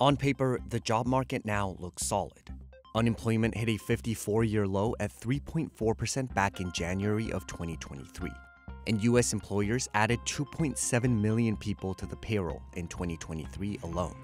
On paper, the job market now looks solid. Unemployment hit a 54 year low at 3.4% back in January of 2023. And US employers added 2.7 million people to the payroll in 2023 alone.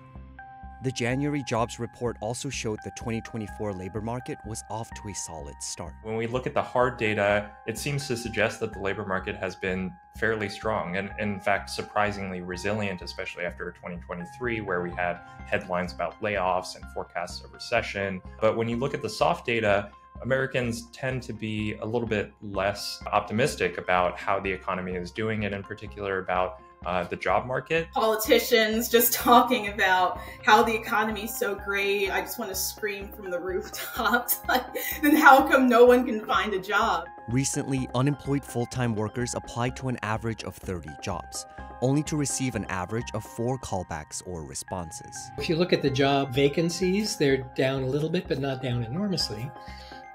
The January jobs report also showed the 2024 labor market was off to a solid start. When we look at the hard data, it seems to suggest that the labor market has been fairly strong and, in fact, surprisingly resilient, especially after 2023, where we had headlines about layoffs and forecasts of recession. But when you look at the soft data, Americans tend to be a little bit less optimistic about how the economy is doing, and in particular about uh, the job market. Politicians just talking about how the economy is so great. I just want to scream from the rooftops. then how come no one can find a job? Recently, unemployed full time workers applied to an average of 30 jobs, only to receive an average of four callbacks or responses. If you look at the job vacancies, they're down a little bit, but not down enormously.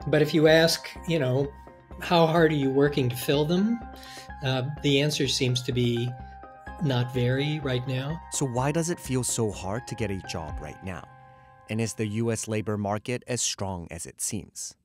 But if you ask, you know, how hard are you working to fill them? Uh, the answer seems to be not very right now. So, why does it feel so hard to get a job right now? And is the US labor market as strong as it seems?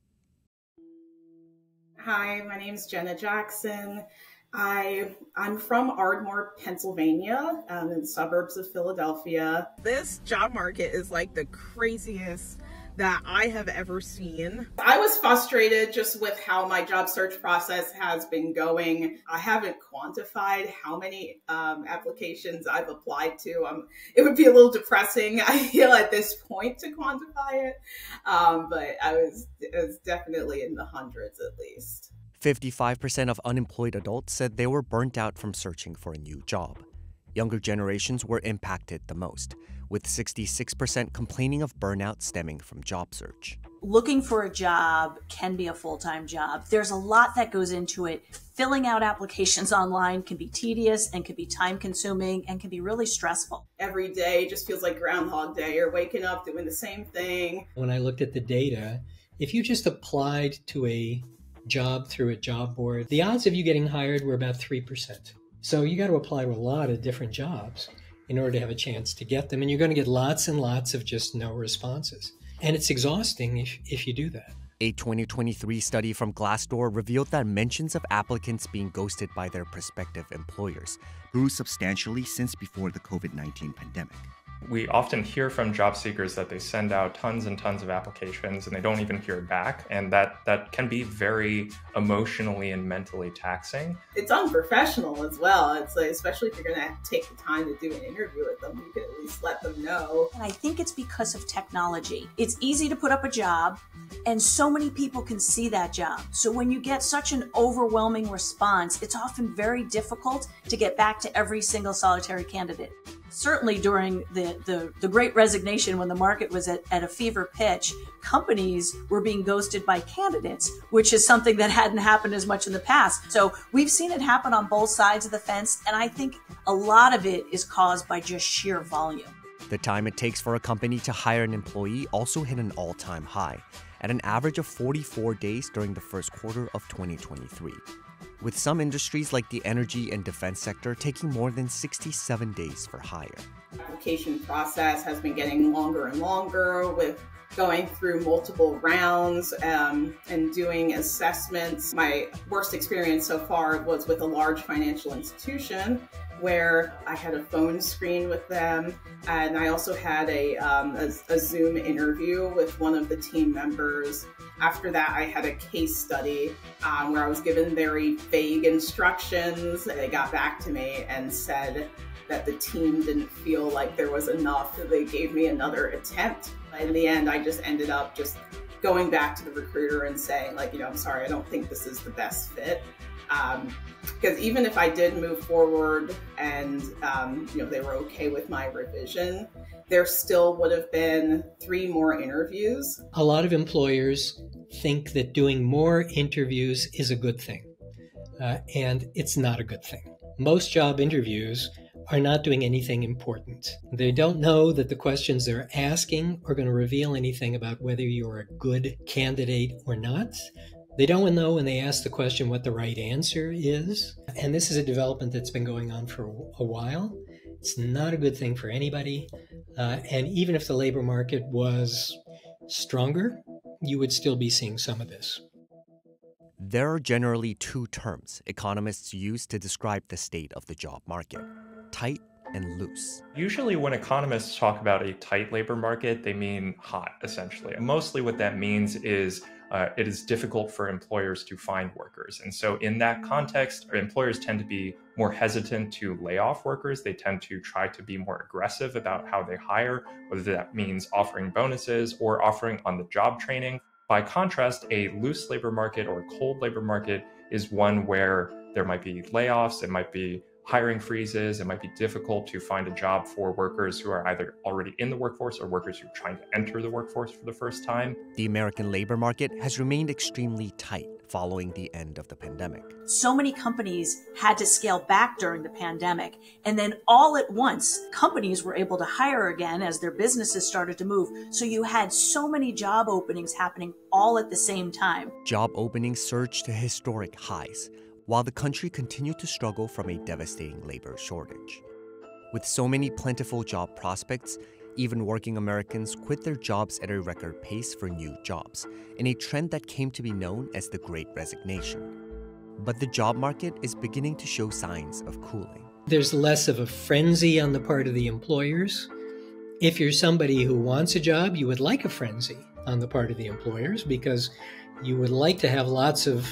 Hi, my name is Jenna Jackson. I I'm from Ardmore, Pennsylvania, um, in the suburbs of Philadelphia. This job market is like the craziest that I have ever seen. I was frustrated just with how my job search process has been going. I haven't quantified how many um, applications I've applied to. Um, it would be a little depressing, I feel, at this point to quantify it. Um, but I was, it was definitely in the hundreds at least. 55% of unemployed adults said they were burnt out from searching for a new job. Younger generations were impacted the most with 66% complaining of burnout stemming from job search. Looking for a job can be a full time job. There's a lot that goes into it. Filling out applications online can be tedious and can be time consuming and can be really stressful. Every day just feels like Groundhog Day. You're waking up doing the same thing. When I looked at the data, if you just applied to a job through a job board, the odds of you getting hired were about 3%. So you got to apply to a lot of different jobs in order to have a chance to get them. And you're going to get lots and lots of just no responses. And it's exhausting if, if you do that. A 2023 study from Glassdoor revealed that mentions of applicants being ghosted by their prospective employers grew substantially since before the COVID 19 pandemic we often hear from job seekers that they send out tons and tons of applications and they don't even hear back. And that that can be very emotionally and mentally taxing. It's unprofessional as well. It's like, especially if you're going to take the time to do an interview with them you could at least let them know. And i think it's because of technology. It's easy to put up a job and so many people can see that job. So when you get such an overwhelming response it's often very difficult to get back to every single solitary candidate certainly during the, the, the great resignation when the market was at, at a fever pitch, companies were being ghosted by candidates, which is something that hadn't happened as much in the past. So we've seen it happen on both sides of the fence. And I think a lot of it is caused by just sheer volume. The time it takes for a company to hire an employee also hit an all time high, at an average of 44 days during the first quarter of 2023 with some industries like the energy and defense sector taking more than 67 days for hire. Application process has been getting longer and longer with going through multiple rounds um, and doing assessments. My worst experience so far was with a large financial institution where I had a phone screen with them, and I also had a, um, a, a, Zoom interview with one of the team members. After that, I had a case study um, where I was given very vague instructions. They got back to me and said that the team didn't feel like there was enough. They gave me another attempt. In the end, I just ended up just going back to the recruiter and saying, like, you know, I'm sorry, I don't think this is the best fit. Because um, even if I did move forward and um, you know they were okay with my revision, there still would have been three more interviews. A lot of employers think that doing more interviews is a good thing, uh, and it's not a good thing. Most job interviews are not doing anything important. They don't know that the questions they're asking are going to reveal anything about whether you're a good candidate or not. They don't know when they ask the question what the right answer is. And this is a development that's been going on for a while. It's not a good thing for anybody. Uh, and even if the labor market was stronger, you would still be seeing some of this. There are generally two terms economists use to describe the state of the job market tight and loose. Usually, when economists talk about a tight labor market, they mean hot, essentially. Mostly, what that means is uh, it is difficult for employers to find workers. And so, in that context, employers tend to be more hesitant to lay off workers. They tend to try to be more aggressive about how they hire, whether that means offering bonuses or offering on the job training. By contrast, a loose labor market or cold labor market is one where there might be layoffs, it might be hiring freezes. It might be difficult to find a job for workers who are either already in the workforce or workers who are trying to enter the workforce for the first time. The American labor market has remained extremely tight following the end of the pandemic. So many companies had to scale back during the pandemic. And then all at once, companies were able to hire again as their businesses started to move. So you had so many job openings happening all at the same time. Job openings surged to historic highs while the country continued to struggle from a devastating labor shortage. With so many plentiful job prospects, even working Americans quit their jobs at a record pace for new jobs, in a trend that came to be known as the Great Resignation. But the job market is beginning to show signs of cooling. There's less of a frenzy on the part of the employers. If you're somebody who wants a job, you would like a frenzy on the part of the employers because you would like to have lots of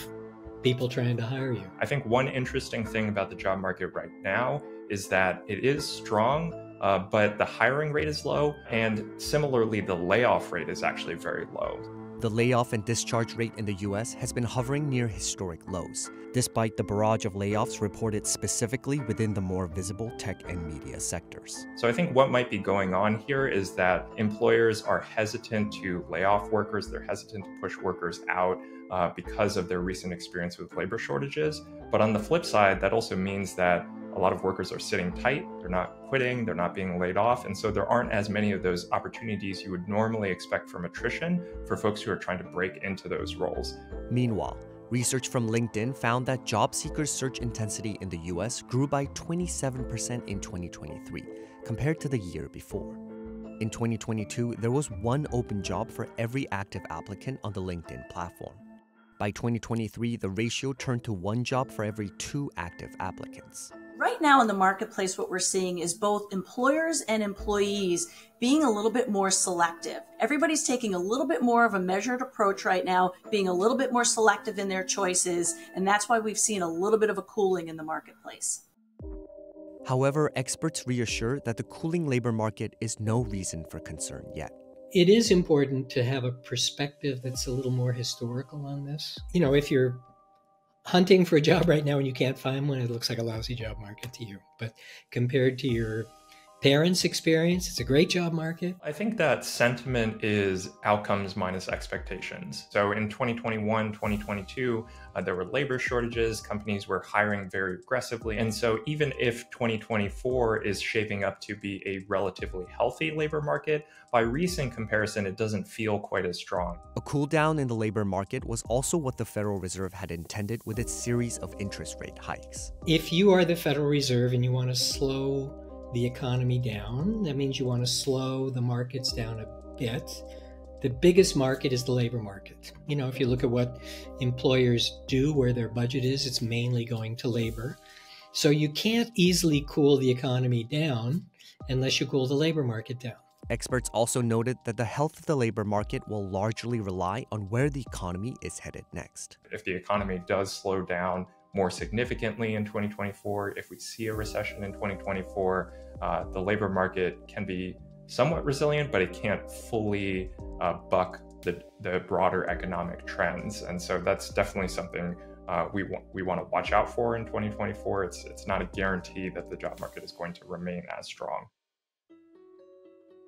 people trying to hire you. I think one interesting thing about the job market right now is that it is strong, uh, but the hiring rate is low. And similarly, the layoff rate is actually very low. The layoff and discharge rate in the US has been hovering near historic lows, despite the barrage of layoffs reported specifically within the more visible tech and media sectors. So I think what might be going on here is that employers are hesitant to lay off workers, they're hesitant to push workers out uh, because of their recent experience with labor shortages. But on the flip side, that also means that a lot of workers are sitting tight, they're not quitting, they're not being laid off. And so there aren't as many of those opportunities you would normally expect from attrition for folks who are trying to break into those roles. Meanwhile, research from LinkedIn found that job seekers' search intensity in the US grew by 27% in 2023 compared to the year before. In 2022, there was one open job for every active applicant on the LinkedIn platform. By 2023, the ratio turned to one job for every two active applicants. Right now in the marketplace, what we're seeing is both employers and employees being a little bit more selective. Everybody's taking a little bit more of a measured approach right now, being a little bit more selective in their choices, and that's why we've seen a little bit of a cooling in the marketplace. However, experts reassure that the cooling labor market is no reason for concern yet it is important to have a perspective that's a little more historical on this. You know, if you're hunting for a job right now and you can't find one, it looks like a lousy job market to you. But compared to your parents' experience, it's a great job market. I think that sentiment is outcomes minus expectations. So in 2021, 2022, uh, there were labor shortages, companies were hiring very aggressively. And so even if 2024 is shaping up to be a relatively healthy labor market, by recent comparison, it doesn't feel quite as strong. A cool down in the labor market was also what the Federal Reserve had intended with its series of interest rate hikes. If you are the Federal Reserve and you want to slow the economy down. That means you want to slow the markets down a bit. The biggest market is the labor market. You know, if you look at what employers do, where their budget is, it's mainly going to labor. So you can't easily cool the economy down unless you cool the labor market down. Experts also noted that the health of the labor market will largely rely on where the economy is headed next. If the economy does slow down, more significantly in 2024. If we see a recession in 2024, uh, the labor market can be somewhat resilient, but it can't fully uh, buck the, the broader economic trends. And so that's definitely something uh, we want we want to watch out for in 2024. It's it's not a guarantee that the job market is going to remain as strong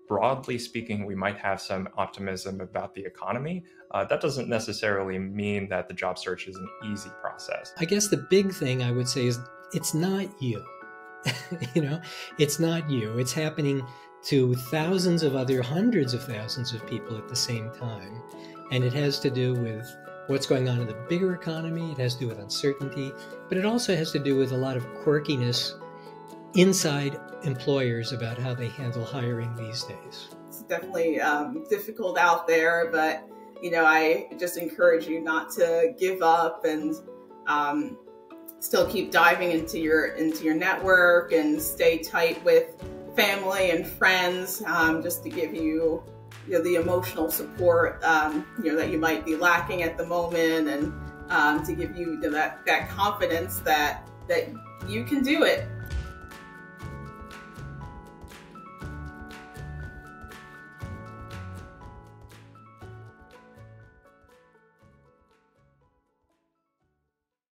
broadly speaking, we might have some optimism about the economy. Uh, that doesn't necessarily mean that the job search is an easy process. I guess the big thing I would say is it's not you. you know, it's not you. It's happening to thousands of other hundreds of thousands of people at the same time. And it has to do with what's going on in the bigger economy, it has to do with uncertainty, but it also has to do with a lot of quirkiness inside employers about how they handle hiring these days. It's definitely um, difficult out there, but you know, I just encourage you not to give up and um, still keep diving into your into your network and stay tight with family and friends, um, just to give you you know the emotional support um, you know that you might be lacking at the moment, and um, to give you that that confidence that that you can do it